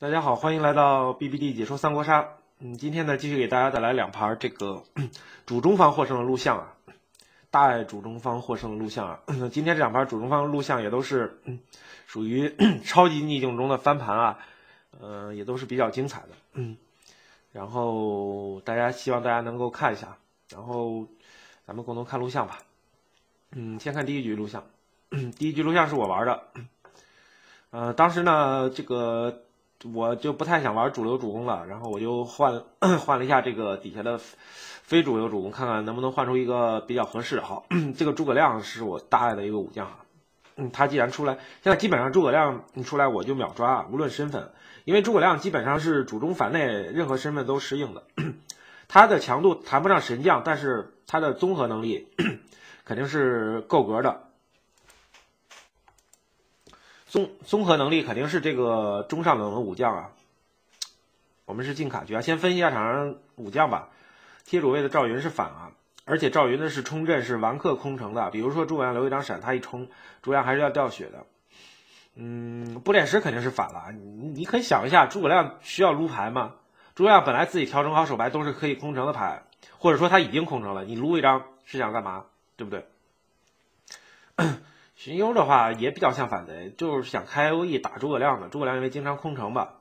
大家好，欢迎来到 BBD 解说三国杀。嗯，今天呢，继续给大家带来两盘这个 主中方获胜的录像啊，大爱主中方获胜的录像啊。今天这两盘主中方录像也都是属于 超级逆境中的翻盘啊，呃，也都是比较精彩的。嗯，然后大家希望大家能够看一下，然后咱们共同看录像吧。嗯，先看第一局录像，第一局录像是我玩的。呃，当时呢，这个我就不太想玩主流主攻了，然后我就换 换了一下这个底下的非主流主攻，看看能不能换出一个比较合适。好，这个诸葛亮是我大爱的一个武将啊，嗯，他既然出来，现在基本上诸葛亮出来我就秒抓，无论身份，因为诸葛亮基本上是主中反内任何身份都适应的，他的强度谈不上神将，但是他的综合能力肯定是够格的。综综合能力肯定是这个中上等的武将啊。我们是进卡局啊，先分析一下场上武将吧。贴主位的赵云是反啊，而且赵云的是冲阵，是完克空城的。比如说诸葛亮留一张闪，他一冲，诸葛亮还是要掉血的。嗯，布列石肯定是反了。你你可以想一下，诸葛亮需要撸牌吗？诸葛亮本来自己调整好手牌都是可以空城的牌，或者说他已经空城了，你撸一张是想干嘛？对不对？荀攸的话也比较像反贼，就是想开 O E 打诸葛亮的。诸葛亮因为经常空城吧。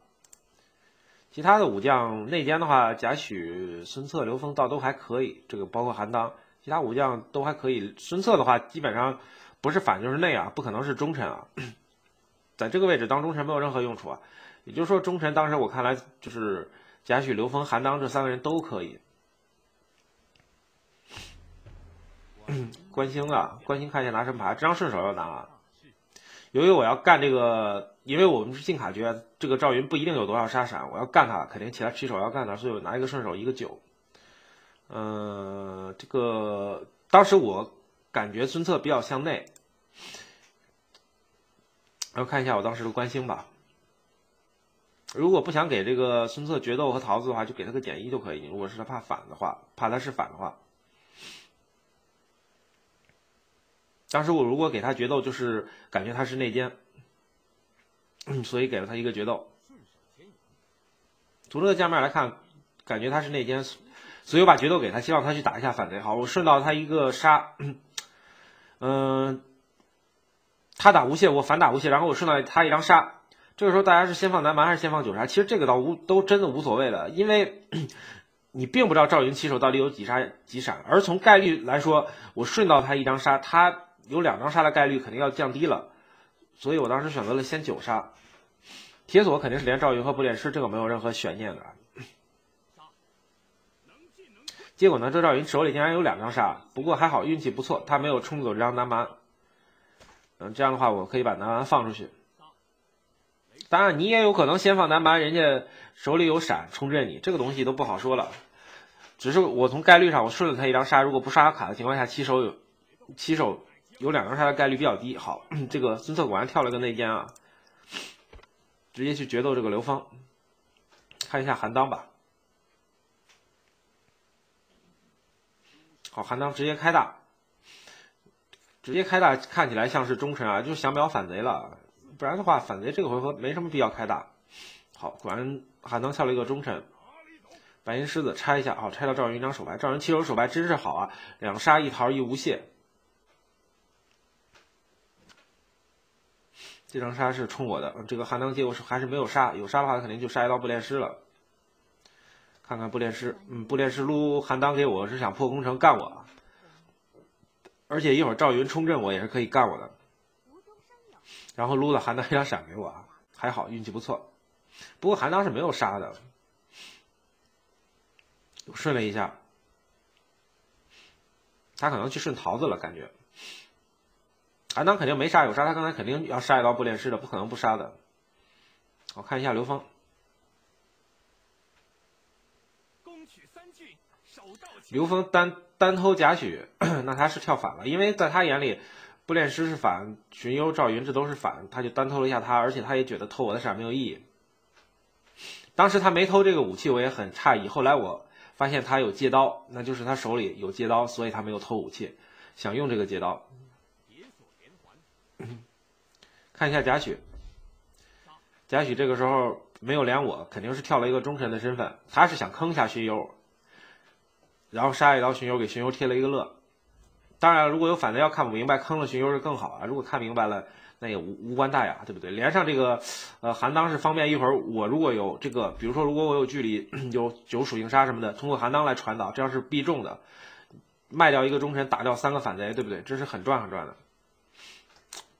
其他的武将内奸的话，贾诩、孙策、刘封倒都还可以，这个包括韩当，其他武将都还可以。孙策的话基本上不是反就是内啊，不可能是忠臣啊，在这个位置当忠臣没有任何用处啊。也就是说，忠臣当时我看来就是贾诩、刘封、韩当这三个人都可以。关兴啊，关兴看一下拿什么牌，这张顺手要拿。由于我要干这个，因为我们是进卡局，这个赵云不一定有多少杀闪，我要干他，肯定起来起手要干他，所以我拿一个顺手一个九。嗯，这个当时我感觉孙策比较向内，然后看一下我当时的关心吧。如果不想给这个孙策决斗和桃子的话，就给他个减一就可以。如果是他怕反的话，怕他是反的话。当时我如果给他决斗，就是感觉他是内奸，所以给了他一个决斗。从这个界面来看，感觉他是内奸，所以我把决斗给他，希望他去打一下反贼。好，我顺到他一个杀，嗯，他打无懈，我反打无懈，然后我顺到他一张杀。这个时候大家是先放南蛮还是先放九杀？其实这个倒无都真的无所谓的，因为 你并不知道赵云起手到底有几杀几闪，而从概率来说，我顺到他一张杀，他。有两张杀的概率肯定要降低了，所以我当时选择了先九杀。铁索肯定是连赵云和不列师，这个没有任何悬念的。结果呢，这赵云手里竟然有两张杀，不过还好运气不错，他没有冲走这张南蛮。嗯，这样的话我可以把南蛮放出去。当然，你也有可能先放南蛮，人家手里有闪冲阵你，这个东西都不好说了。只是我从概率上，我顺了他一张杀，如果不刷卡的情况下，起手有起手。有两张杀的概率比较低。好，这个孙策果然跳了个内奸啊，直接去决斗这个刘芳。看一下韩当吧。好，韩当直接开大，直接开大，看起来像是忠臣啊，就想秒反贼了。不然的话，反贼这个回合没什么必要开大。好，果然韩当跳了一个忠臣。白银狮子拆一下，好，拆到赵云一张手牌。赵云七手手牌真是好啊，两杀一桃一无懈。这张杀是冲我的，这个韩当接我是还是没有杀，有杀的话肯定就杀一刀不练师了。看看不练师，嗯，不练师撸韩当给我是想破空城干我，而且一会儿赵云冲阵我也是可以干我的。然后撸了韩当一张闪给我，还好运气不错。不过韩当是没有杀的，顺了一下，他可能去顺桃子了，感觉。韩当肯定没杀，有杀他刚才肯定要杀一刀不练师的，不可能不杀的。我看一下刘峰，刘峰单单偷贾诩，那他是跳反了，因为在他眼里，不练师是反，荀攸、赵云这都是反，他就单偷了一下他，而且他也觉得偷我的闪没有意义。当时他没偷这个武器，我也很诧异。后来我发现他有借刀，那就是他手里有借刀，所以他没有偷武器，想用这个借刀。看一下贾诩，贾诩这个时候没有连我，肯定是跳了一个忠臣的身份，他是想坑一下荀攸，然后杀一刀荀攸，给荀攸贴了一个乐。当然，如果有反贼要看不明白，坑了荀攸是更好啊。如果看明白了，那也无无关大雅，对不对？连上这个，呃，韩当是方便一会儿我如果有这个，比如说如果我有距离，有有属性杀什么的，通过韩当来传导，这样是必中的。卖掉一个忠臣，打掉三个反贼，对不对？这是很赚很赚的。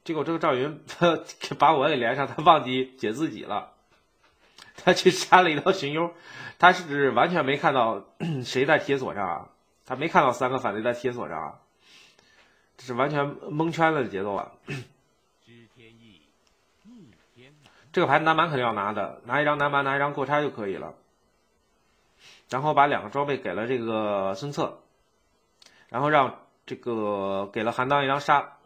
结果这个赵云他 把我给连上，他忘记解自己了，他去杀了一刀荀攸，他是完全没看到 谁在铁索上啊，他没看到三个反贼在铁索上啊，这是完全蒙圈了的节奏啊。这个牌南蛮肯定要拿的，拿一张南蛮，拿一张过差就可以了。然后把两个装备给了这个孙策，然后让这个给了韩当一张杀。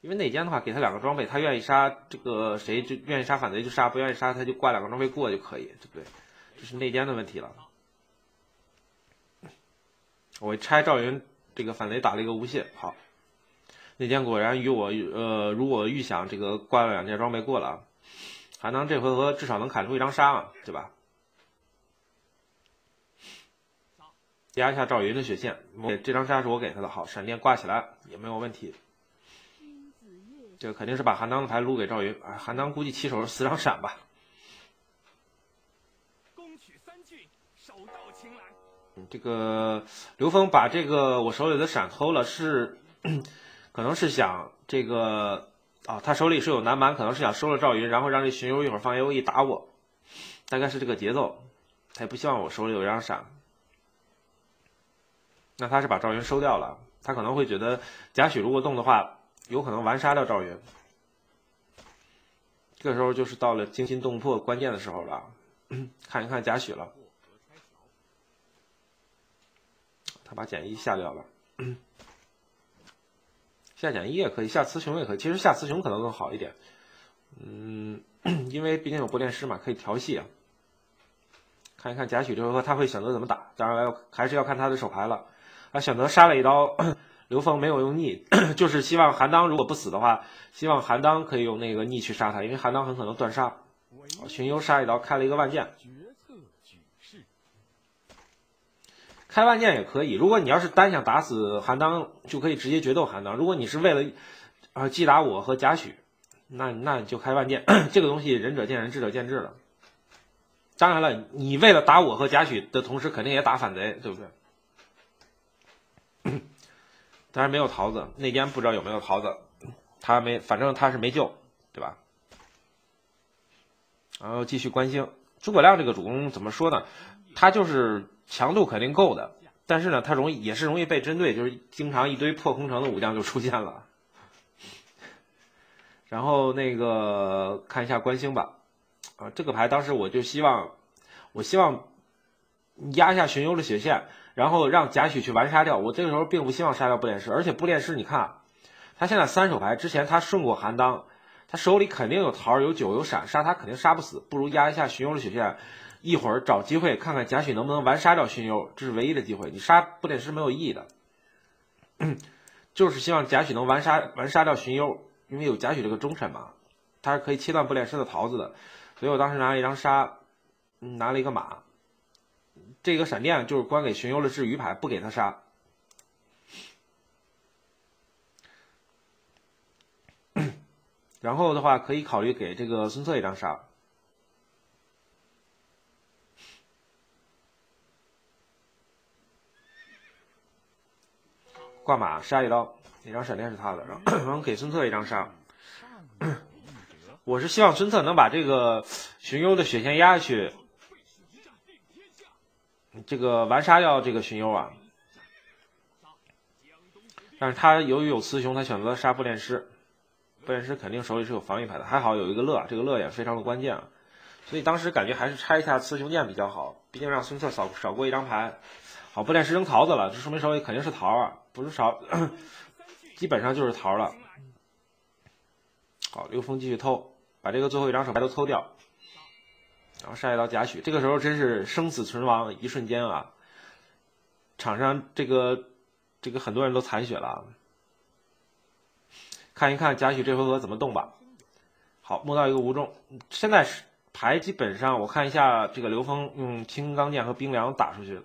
因为内奸的话，给他两个装备，他愿意杀这个谁就愿意杀反贼就杀，不愿意杀他就挂两个装备过就可以，对不对？这是内奸的问题了。我拆赵云这个反贼打了一个无懈，好。内奸果然与我呃，如我预想，这个挂了两件装备过了啊，韩当这回合至少能砍出一张杀嘛，对吧？压一下赵云的血线，这张杀是我给他的，好，闪电挂起来也没有问题。这个肯定是把韩当的牌撸给赵云，啊，韩当估计起手是四张闪吧。攻取三郡，手到擒来这个刘峰把这个我手里的闪偷了，是可能是想这个啊，他手里是有南蛮，可能是想收了赵云，然后让这荀攸一会儿放 A O E 打我，大概是这个节奏。他也不希望我手里有一张闪，那他是把赵云收掉了，他可能会觉得贾诩如果动的话。有可能完杀掉赵云，这时候就是到了惊心动魄关键的时候了。看一看贾诩了，他把简一下掉了，下简一也可以，下雌雄也可以。其实下雌雄可能更好一点，嗯，因为毕竟有不练师嘛，可以调戏啊。看一看贾诩这回合他会选择怎么打，当然要还是要看他的手牌了。他选择杀了一刀。刘峰没有用逆，就是希望韩当如果不死的话，希望韩当可以用那个逆去杀他，因为韩当很可能断杀。荀攸杀一刀，开了一个万剑。开万剑也可以，如果你要是单想打死韩当，就可以直接决斗韩当。如果你是为了啊击打我和贾诩，那那你就开万剑。这个东西仁者见仁，智者见智了。当然了，你为了打我和贾诩的同时，肯定也打反贼，对不对？当然没有桃子，那边不知道有没有桃子，他没，反正他是没救，对吧？然后继续关心诸葛亮这个主公怎么说呢？他就是强度肯定够的，但是呢，他容易也是容易被针对，就是经常一堆破空城的武将就出现了。然后那个看一下关兴吧，啊，这个牌当时我就希望，我希望压一下荀攸的血线。然后让贾诩去完杀掉我，这个时候并不希望杀掉不练师，而且不练师，你看，他现在三手牌，之前他顺过韩当，他手里肯定有桃、有酒、有闪，杀他肯定杀不死，不如压一下荀攸的血线，一会儿找机会看看贾诩能不能完杀掉荀攸，这是唯一的机会。你杀不练师没有意义的，就是希望贾诩能完杀完杀掉荀攸，因为有贾诩这个忠臣嘛，他是可以切断不练师的桃子的，所以我当时拿了一张杀，拿了一个马。这个闪电就是关给荀攸的治愈牌，不给他杀。然后的话，可以考虑给这个孙策一张杀。挂马杀一刀，那张闪电是他的，然后 给孙策一张杀。我是希望孙策能把这个荀攸的血线压下去。这个完杀掉这个荀攸啊，但是他由于有雌雄，他选择杀不练师，不练师肯定手里是有防御牌的，还好有一个乐，这个乐也非常的关键啊，所以当时感觉还是拆一下雌雄剑比较好，毕竟让孙策少少过一张牌。好，不练师扔桃子了，这说明手里肯定是桃啊，不是少，基本上就是桃了。好，刘峰继续偷，把这个最后一张手牌都偷掉。然后杀一刀贾诩，这个时候真是生死存亡一瞬间啊！场上这个这个很多人都残血了，看一看贾诩这回合怎么动吧。好，摸到一个无中，现在是牌基本上我看一下，这个刘峰用青钢剑和冰凉打出去。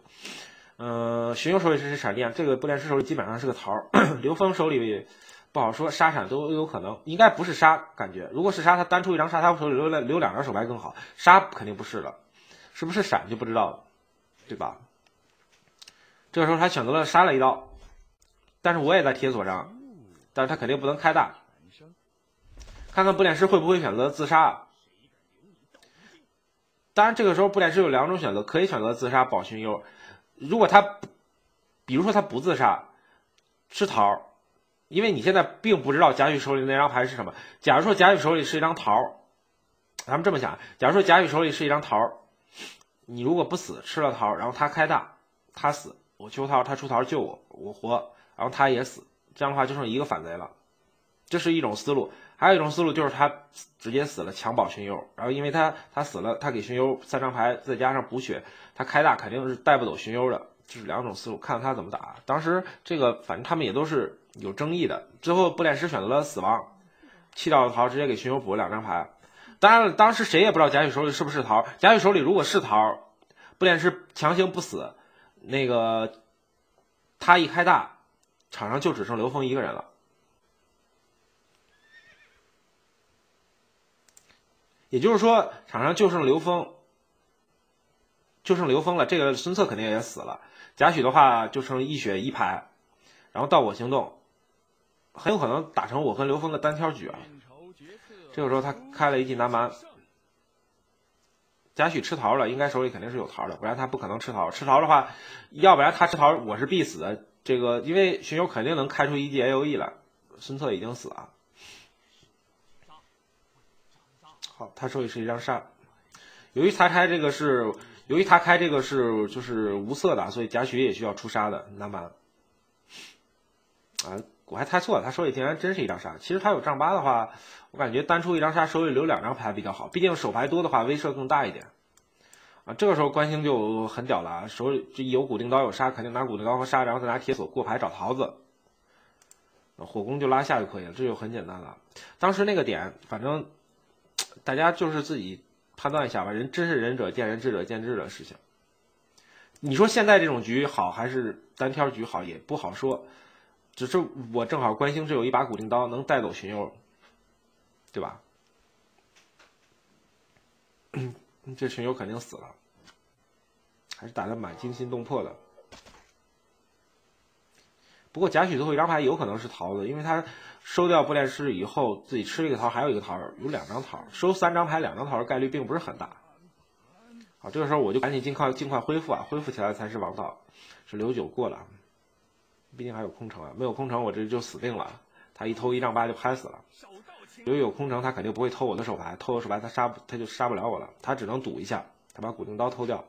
嗯，荀攸手里是闪电，这个布连师手里基本上是个桃儿，刘峰手里不好说，杀闪都有可能，应该不是杀，感觉如果是杀，他单出一张杀，他手里留了留两张手牌更好，杀肯定不是了，是不是闪就不知道了，对吧？这个时候他选择了杀了一刀，但是我也在铁锁上，但是他肯定不能开大，看看布列师会不会选择自杀。当然，这个时候布列师有两种选择，可以选择自杀保荀攸。如果他，比如说他不自杀，吃桃因为你现在并不知道贾诩手里那张牌是什么。假如说贾诩手里是一张桃儿咱们这么想，假如说贾诩手里是一张桃儿你如果不死，吃了桃儿然后他开大，他死，我求桃儿，他出桃儿救我，我活，然后他也死，这样的话就剩一个反贼了。这是一种思路。还有一种思路就是他直接死了，强保荀攸，然后因为他他死了，他给荀攸三张牌，再加上补血，他开大肯定是带不走荀攸的，这是两种思路，看他怎么打。当时这个反正他们也都是有争议的，最后布列师选择了死亡，弃掉了桃，直接给荀攸补了两张牌。当然了，当时谁也不知道贾诩手里是不是桃，贾诩手里如果是桃，布列师强行不死，那个他一开大，场上就只剩刘峰一个人了。也就是说，场上就剩刘峰，就剩刘峰了。这个孙策肯定也死了。贾诩的话就剩一血一牌，然后到我行动，很有可能打成我跟刘峰的单挑局啊。这个时候他开了一记南蛮，贾诩吃桃了，应该手里肯定是有桃的，不然他不可能吃桃。吃桃的话，要不然他吃桃我是必死的。这个因为荀攸肯定能开出一记 A O E 来，孙策已经死了。好，他手里是一张杀。由于他开这个是，由于他开这个是就是无色的，所以贾诩也需要出杀的。那么，啊，我还猜错了，他手里竟然真是一张杀。其实他有丈八的话，我感觉单出一张杀，手里留两张牌比较好。毕竟手牌多的话，威慑更大一点。啊，这个时候关兴就很屌了啊，手里这有古定刀有杀，肯定拿古定刀和杀，然后再拿铁锁过牌找桃子。火攻就拉下就可以了，这就很简单了。当时那个点，反正。大家就是自己判断一下吧，人真是仁者见仁，智者见智的事情。你说现在这种局好还是单挑局好，也不好说。只是我正好关心这有一把古钉刀能带走荀攸，对吧？这荀攸肯定死了，还是打的蛮惊心动魄的。不过贾诩最后一张牌有可能是桃子，因为他。收掉布列师以后，自己吃了一个桃，还有一个桃，有两张桃。收三张牌，两张桃的概率并不是很大。好，这个时候我就赶紧尽快尽快恢复啊，恢复起来才是王道。是刘九过了，毕竟还有空城啊，没有空城我这就死定了。他一偷一丈八就拍死了。由于有空城，他肯定不会偷我的手牌，偷我手牌他杀他就杀不了我了，他只能赌一下，他把古钉刀偷掉。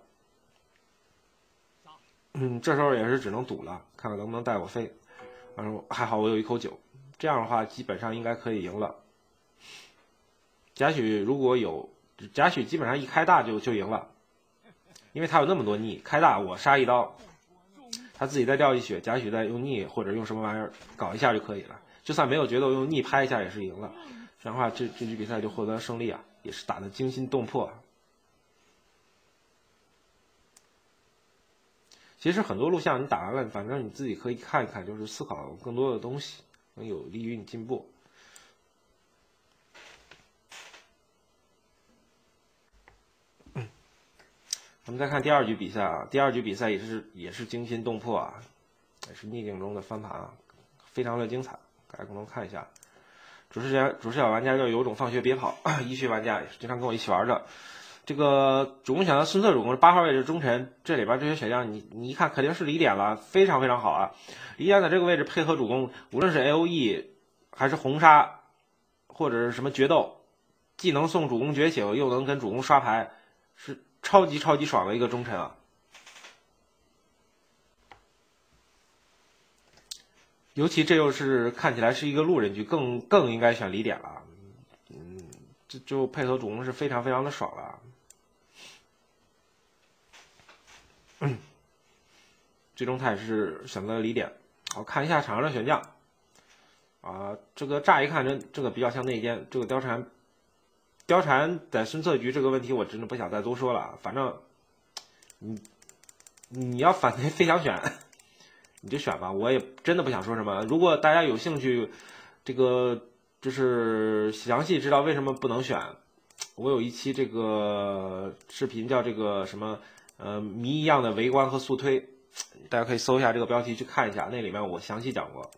嗯，这时候也是只能赌了，看看能不能带我飞。嗯，还好我有一口酒。这样的话，基本上应该可以赢了。贾诩如果有贾诩，基本上一开大就就赢了，因为他有那么多逆，开大我杀一刀，他自己再掉一血，贾诩再用逆或者用什么玩意儿搞一下就可以了。就算没有决斗，用逆拍一下也是赢了。这样的话，这这局比赛就获得胜利啊，也是打的惊心动魄。其实很多录像你打完了，反正你自己可以看一看，就是思考更多的东西。能有利于你进步。我们再看第二局比赛啊，第二局比赛也是也是惊心动魄啊，也是逆境中的翻盘啊，非常的精彩，大家共同看一下。主视角主视角玩家叫有种放学别跑，一区玩家也是经常跟我一起玩的。这个主攻选择孙策主攻是八号位置忠臣，这里边这些选项你你一看肯定是李典了，非常非常好啊。李典在这个位置配合主攻，无论是 A O E 还是红杀，或者是什么决斗，既能送主攻觉醒，又能跟主攻刷牌，是超级超级爽的一个忠臣啊。尤其这又是看起来是一个路人局，更更应该选李典了。嗯，这就配合主攻是非常非常的爽了。最终他也是选择了李典。好看一下场上的选将，啊，这个乍一看这这个比较像内奸，这个貂蝉貂蝉在孙策局这个问题，我真的不想再多说了。反正，你你要反贼非想选，你就选吧。我也真的不想说什么。如果大家有兴趣，这个就是详细知道为什么不能选，我有一期这个视频叫这个什么呃谜一样的围观和速推，大家可以搜一下这个标题去看一下，那里面我详细讲过。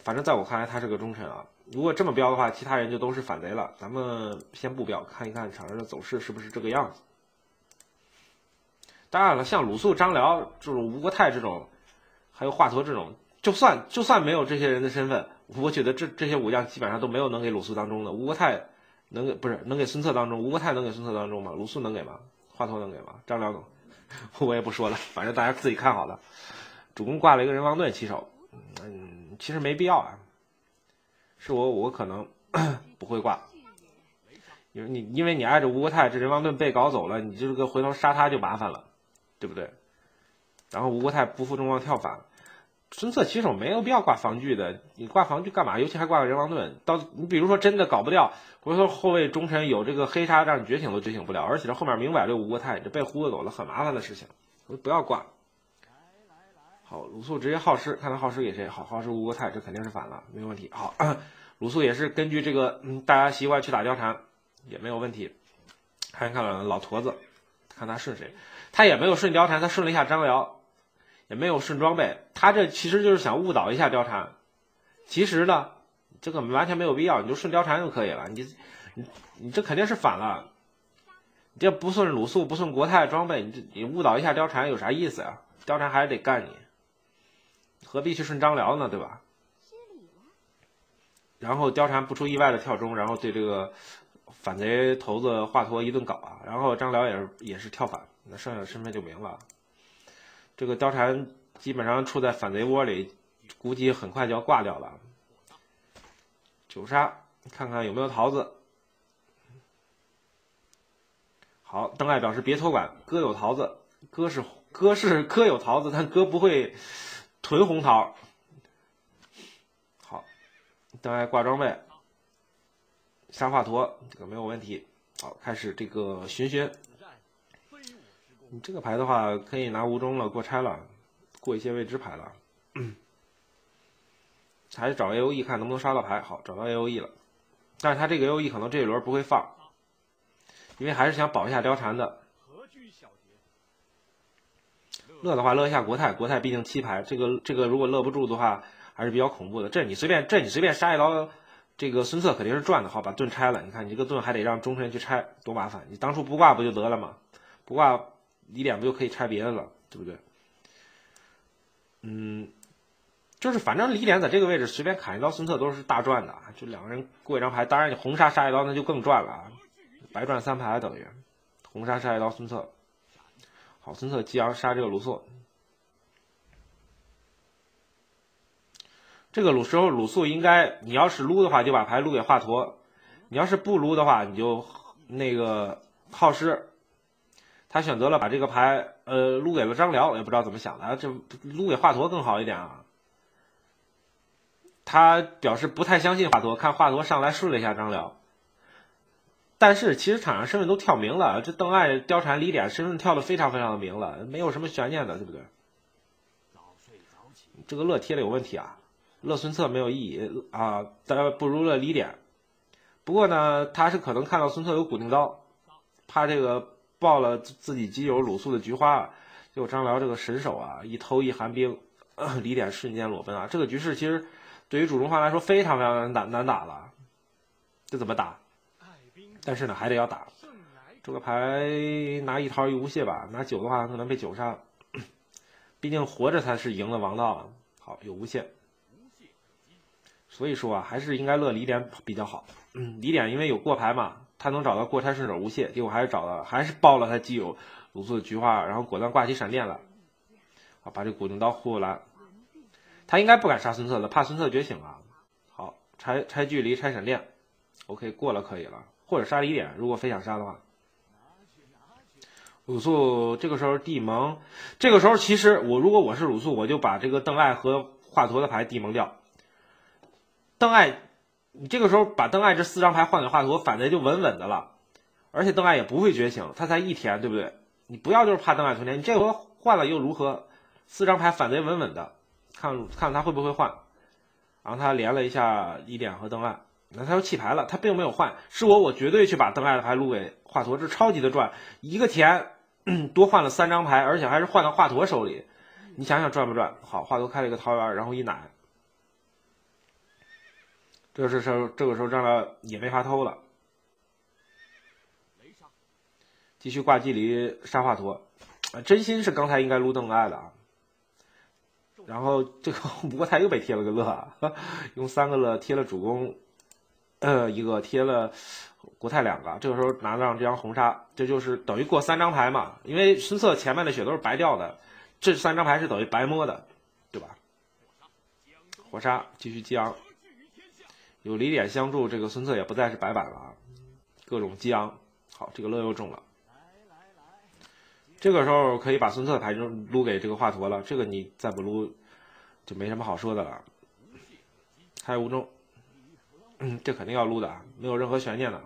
反正在我看来，他是个忠臣啊。如果这么标的话，其他人就都是反贼了。咱们先不标，看一看场上的走势是不是这个样子。当然了，像鲁肃、张辽这种吴国太这种，还有华佗这种，就算就算没有这些人的身份，我觉得这这些武将基本上都没有能给鲁肃当中的。吴国太能给不是能给孙策当中，吴国泰能给孙策当中吗？鲁肃能给吗？华佗能给吗？张辽能？我也不说了，反正大家自己看好了。主公挂了一个人王盾骑手，嗯，其实没必要啊。是我，我可能 不会挂，因为你因为你挨着吴国太，这人王盾被搞走了，你这个回头杀他就麻烦了，对不对？然后吴国太不负众望跳反，孙策骑手没有必要挂防具的，你挂防具干嘛？尤其还挂个人王盾，到你比如说真的搞不掉，回头后卫忠臣有这个黑杀，让你觉醒都觉醒不了，而且这后面明摆着吴国太，这被忽悠走了，很麻烦的事情，不要挂。好，鲁肃直接耗尸，看他耗尸给谁？好，耗尸吴国太，这肯定是反了，没有问题。好，鲁肃也是根据这个嗯大家习惯去打貂蝉，也没有问题。看一看老坨子，看他顺谁？他也没有顺貂蝉，他顺了一下张辽，也没有顺装备。他这其实就是想误导一下貂蝉。其实呢，这个完全没有必要，你就顺貂蝉就可以了。你你你这肯定是反了。你这不顺鲁肃，不顺国泰装备，你这你误导一下貂蝉有啥意思呀？貂蝉还是得干你。何必去顺张辽呢？对吧？然后貂蝉不出意外的跳中，然后对这个反贼头子华佗一顿搞啊，然后张辽也是也是跳反，那剩下的身份就明了。这个貂蝉基本上处在反贼窝里，估计很快就要挂掉了。九杀，看看有没有桃子。好，邓艾表示别托管，哥有桃子，哥是哥是哥有桃子，但哥不会。屯红桃，好，等下挂装备，杀华佗，这个没有问题。好，开始这个寻寻。你这个牌的话，可以拿吴中了，过拆了，过一些未知牌了。还是找 A O E 看能不能刷到牌。好，找到 A O E 了，但是他这个 A O E 可能这一轮不会放，因为还是想保一下貂蝉的。乐的话，乐一下国泰，国泰毕竟七牌，这个这个如果乐不住的话，还是比较恐怖的。这你随便，这你随便杀一刀，这个孙策肯定是赚的。好，把盾拆了，你看你这个盾还得让忠臣去拆，多麻烦！你当初不挂不就得了吗？不挂李典不就可以拆别的了，对不对？嗯，就是反正李典在这个位置随便砍一刀，孙策都是大赚的。就两个人过一张牌，当然你红杀杀一刀那就更赚了，白赚三牌等于红杀杀一刀孙策。好，孙策激昂杀这个鲁肃。这个鲁时候鲁肃应该，你要是撸的话，就把牌撸给华佗；你要是不撸的话，你就那个耗尸。他选择了把这个牌呃撸给了张辽，也不知道怎么想的，这撸给华佗更好一点啊。他表示不太相信华佗，看华佗上来顺了一下张辽。但是其实场上身份都跳明了，这邓艾、貂蝉、李典身份跳的非常非常的明了，没有什么悬念的，对不对？这个乐贴的有问题啊，乐孙策没有意义啊，但不如乐李典。不过呢，他是可能看到孙策有古定刀，怕这个爆了自己基友鲁肃的菊花，结果张辽这个神手啊，一偷一寒冰，李典瞬间裸奔啊！这个局势其实对于主中方来说非常非常难打难打了，这怎么打？但是呢，还得要打，这个牌拿一桃一无懈吧，拿九的话可能被九杀，毕竟活着才是赢的王道啊。好，有无懈，所以说啊，还是应该乐李典比较好。嗯李典因为有过牌嘛，他能找到过拆顺手无懈，结果还是找到，还是爆了他基友鲁肃的菊花，然后果断挂起闪电了，好把这古定刀忽悠来。他应该不敢杀孙策的，怕孙策觉醒啊。好，拆拆距离，拆闪电，OK 过了可以了。或者杀李典，如果非想杀的话，鲁肃这个时候地蒙，这个时候其实我如果我是鲁肃，我就把这个邓艾和华佗的牌地蒙掉。邓艾你这个时候把邓艾这四张牌换给华佗，反贼就稳稳的了，而且邓艾也不会觉醒，他才一天，对不对？你不要就是怕邓艾吞田，你这回换了又如何？四张牌反贼稳稳的，看看他会不会换。然后他连了一下李典和邓艾，那他又弃牌了，他并没有换。是我，我绝对去把邓艾的牌撸给华佗，这超级的赚，一个田多换了三张牌，而且还是换到华佗手里，你想想赚不赚？好，华佗开了一个桃园，然后一奶。这是时候，这个时候张辽也没法偷了，继续挂机离杀华佗，啊，真心是刚才应该撸邓艾的啊。然后这个 不过他又被贴了个乐，用三个乐贴了主公，呃，一个贴了国泰两个。这个时候拿上这张红杀，这就是等于过三张牌嘛，因为孙策前面的血都是白掉的，这三张牌是等于白摸的，对吧？火杀继续激昂。有李典相助，这个孙策也不再是白板了啊！各种激昂，好，这个乐又中了。这个时候可以把孙策的牌就撸给这个华佗了，这个你再不撸，就没什么好说的了。还有吴中，嗯，这肯定要撸的，没有任何悬念的。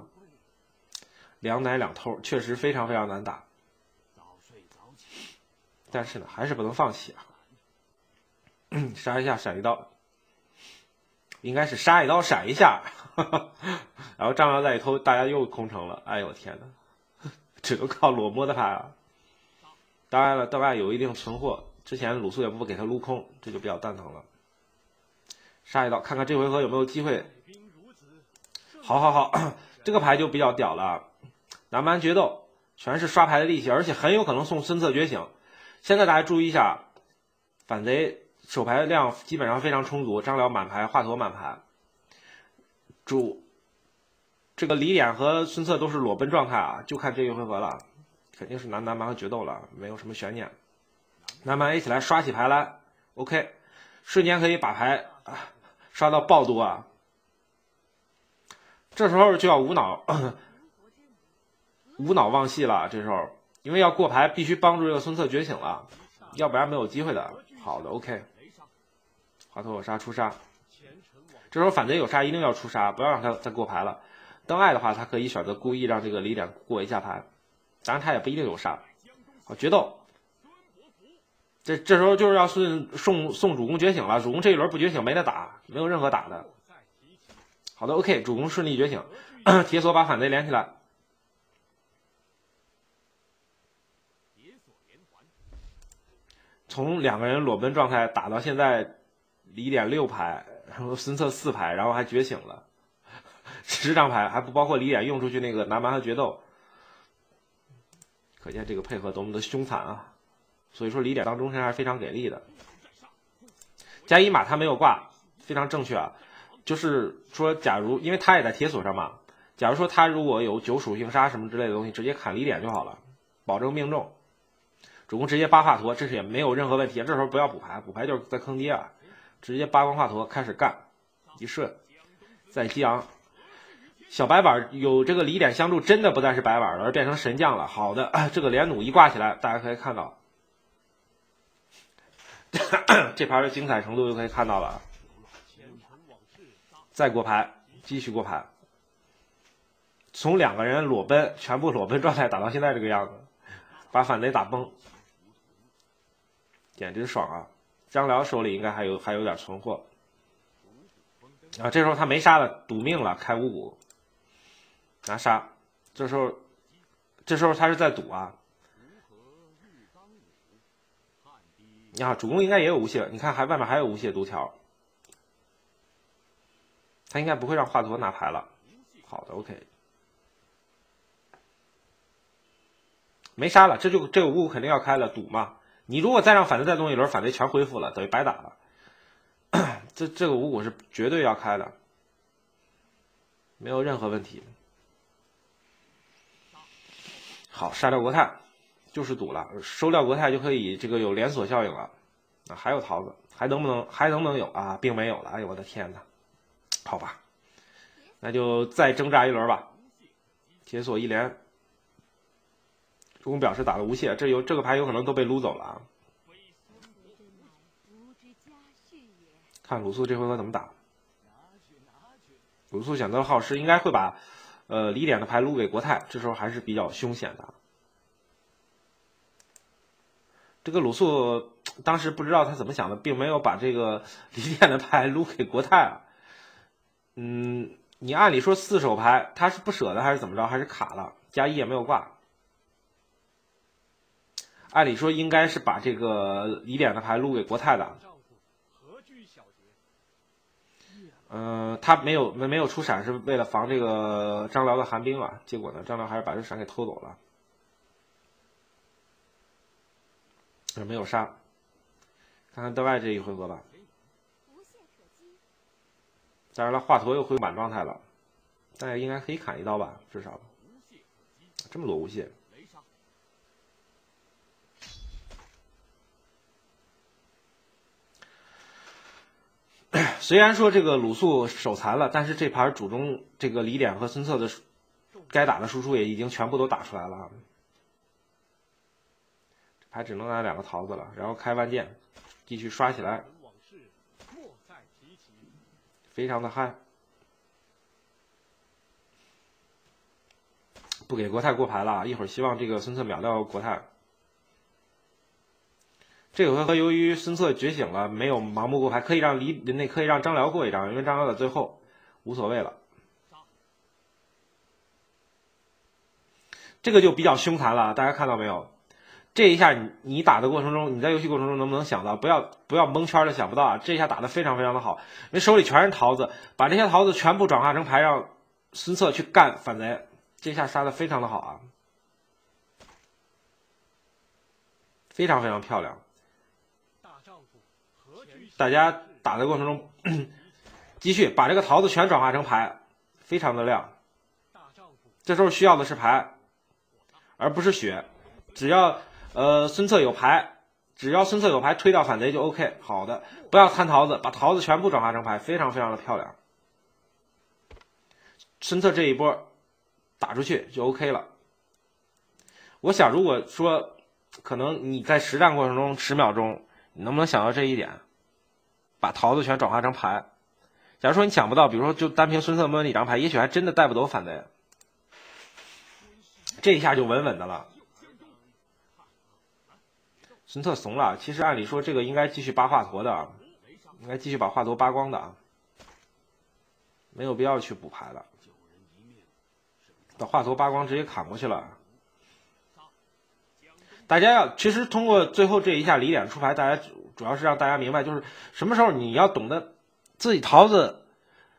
两奶两偷，确实非常非常难打。但是呢，还是不能放弃啊！杀一下，闪一刀。应该是杀一刀闪一下，然后张辽再一偷，大家又空城了。哎呦天哪，只能靠裸摸的牌了。当然了，邓艾有一定存货，之前鲁肃也不给他撸空，这就比较蛋疼了。杀一刀，看看这回合有没有机会。好好好，这个牌就比较屌了。南蛮决斗全是刷牌的利器，而且很有可能送孙策觉醒。现在大家注意一下，反贼。手牌量基本上非常充足，张辽满牌，华佗满牌，主这个李典和孙策都是裸奔状态啊，就看这一回合了，肯定是南南蛮和决斗了，没有什么悬念。南蛮一起来刷起牌来，OK，瞬间可以把牌啊刷到爆多啊！这时候就要无脑 无脑忘戏了，这时候因为要过牌，必须帮助这个孙策觉醒了，要不然没有机会的。好的，OK。华佗有杀出杀，这时候反贼有杀一定要出杀，不要让他再过牌了。邓艾的话，他可以选择故意让这个李典过一下牌，当然他也不一定有杀。好，决斗，这这时候就是要送送送主公觉醒了，主公这一轮不觉醒没得打，没有任何打的。好的，OK，主公顺利觉醒，铁锁把反贼连起来。从两个人裸奔状态打到现在。李典六排，然后孙策四排，然后还觉醒了，十张牌还不包括李典用出去那个南蛮和决斗，可见这个配合多么的凶残啊！所以说李典当中身还是非常给力的。加一马他没有挂，非常正确啊！就是说，假如因为他也在铁锁上嘛，假如说他如果有九属性杀什么之类的东西，直接砍李典就好了，保证命中。主公直接扒华佗，这是也没有任何问题。这时候不要补牌，补牌就是在坑爹啊！直接八光华佗开始干，一顺，再激昂，小白板有这个李典相助，真的不再是白板了，而变成神将了。好的，这个连弩一挂起来，大家可以看到，这盘的精彩程度就可以看到了。再过牌，继续过牌，从两个人裸奔，全部裸奔状态打到现在这个样子，把反贼打崩，简直爽啊！张辽手里应该还有还有点存货啊！这时候他没杀了，赌命了，开五谷拿杀。这时候，这时候他是在赌啊！你看主公应该也有无懈，你看还外面还有无懈毒条，他应该不会让华佗拿牌了。好的，OK，没杀了，这就这个五谷肯定要开了，赌嘛。你如果再让反贼再动一轮，反贼全恢复了，等于白打了。这这个五谷是绝对要开的，没有任何问题。好，杀掉国泰，就是赌了，收掉国泰就可以这个有连锁效应了。啊，还有桃子，还能不能还能不能有啊？并没有了。哎呦我的天哪！好吧，那就再挣扎一轮吧。铁锁一连。主公表示打了无懈，这有这个牌有可能都被撸走了啊！看鲁肃这回合怎么打？鲁肃选择了好事，应该会把呃李典的牌撸给国泰，这时候还是比较凶险的。这个鲁肃当时不知道他怎么想的，并没有把这个李典的牌撸给国泰啊。嗯，你按理说四手牌他是不舍得还是怎么着，还是卡了，加一也没有挂。按理说应该是把这个李典的牌撸给国泰的。嗯，他没有没没有出闪，是为了防这个张辽的寒冰啊。结果呢，张辽还是把这闪给偷走了，没有杀。看看邓艾这一回合吧。当然了，华佗又回满状态了，大家应该可以砍一刀吧，至少。这么多无懈。虽然说这个鲁肃手残了，但是这盘主中这个李典和孙策的该打的输出也已经全部都打出来了，这牌只能拿两个桃子了，然后开万箭，继续刷起来，非常的嗨，不给国泰过牌了，一会儿希望这个孙策秒掉国泰。这回合由于孙策觉醒了，没有盲目过牌，可以让李那可以让张辽过一张，因为张辽在最后无所谓了。这个就比较凶残了，大家看到没有？这一下你你打的过程中，你在游戏过程中能不能想到？不要不要蒙圈的想不到啊！这一下打的非常非常的好，因为手里全是桃子，把这些桃子全部转化成牌，让孙策去干反贼。这下杀的非常的好啊，非常非常漂亮。大家打的过程中，继续把这个桃子全转化成牌，非常的亮。这时候需要的是牌，而不是血。只要呃孙策有牌，只要孙策有牌推掉反贼就 OK。好的，不要贪桃子，把桃子全部转化成牌，非常非常的漂亮。孙策这一波打出去就 OK 了。我想，如果说可能你在实战过程中十秒钟，你能不能想到这一点？把桃子全转化成牌。假如说你想不到，比如说就单凭孙策闷一张牌，也许还真的带不走反贼。这一下就稳稳的了。孙策怂了，其实按理说这个应该继续扒华佗的，应该继续把华佗扒光的啊，没有必要去补牌了。把华佗扒光，直接砍过去了。大家要，其实通过最后这一下李典出牌，大家。主要是让大家明白，就是什么时候你要懂得自己桃子，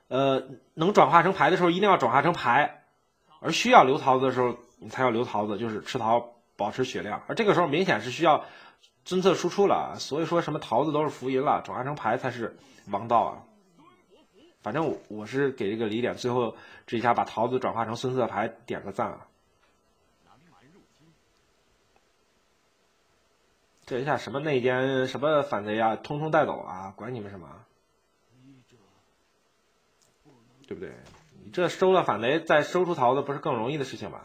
呃，能转化成牌的时候，一定要转化成牌；而需要留桃子的时候，你才要留桃子，就是吃桃保持血量。而这个时候明显是需要孙策输出了，所以说什么桃子都是浮云了，转化成牌才是王道啊！反正我是给这个李典最后这一下把桃子转化成孙策牌点个赞啊！这一下什么内奸什么反贼啊，通通带走啊！管你们什么，对不对？你这收了反贼，再收出桃子，不是更容易的事情吗？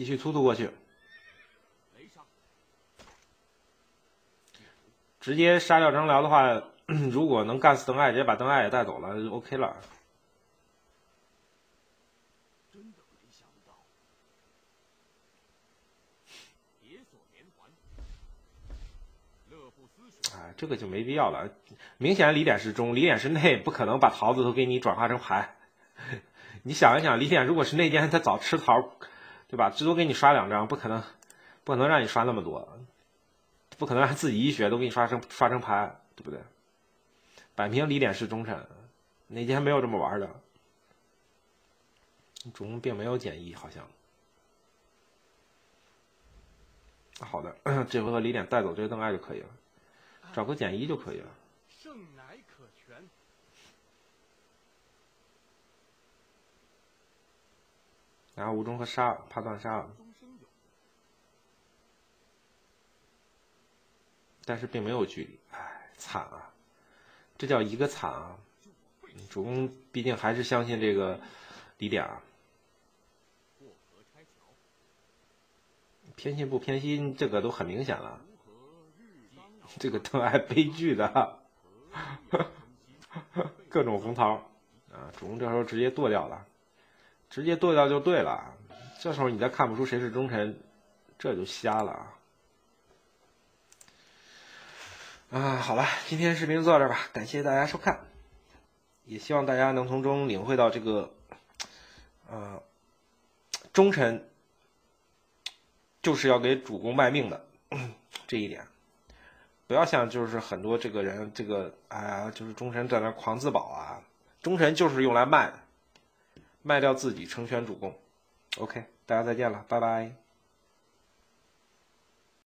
继续突突过去，直接杀掉张辽的话，如果能干死邓艾，直接把邓艾也带走了，就 OK 了。这个就没必要了，明显李典是中，李典是内，不可能把桃子都给你转化成牌。你想一想，李典如果是内奸，他早吃桃，对吧？最多给你刷两张，不可能，不可能让你刷那么多，不可能让自己一血都给你刷成刷成牌，对不对？摆明李典是忠臣，那天没有这么玩的。中并没有减一，好像。好的，这回合李典带走这个邓艾就可以了。找个减一就可以了。胜乃可全。然后吴中和杀，怕断杀了。但是并没有距离，唉，惨啊！这叫一个惨啊！主公毕竟还是相信这个李典啊。偏心不偏心，这个都很明显了。这个邓艾悲剧的，各种风涛啊！主公这时候直接剁掉了，直接剁掉就对了。这时候你再看不出谁是忠臣，这就瞎了啊！啊，好了，今天视频就到这吧，感谢大家收看，也希望大家能从中领会到这个，呃，忠臣就是要给主公卖命的这一点，不要像就是很多这个人这个哎呀，就是忠臣在那狂自保啊，忠臣就是用来卖的，卖掉自己成全主公。OK，大家再见了，拜拜。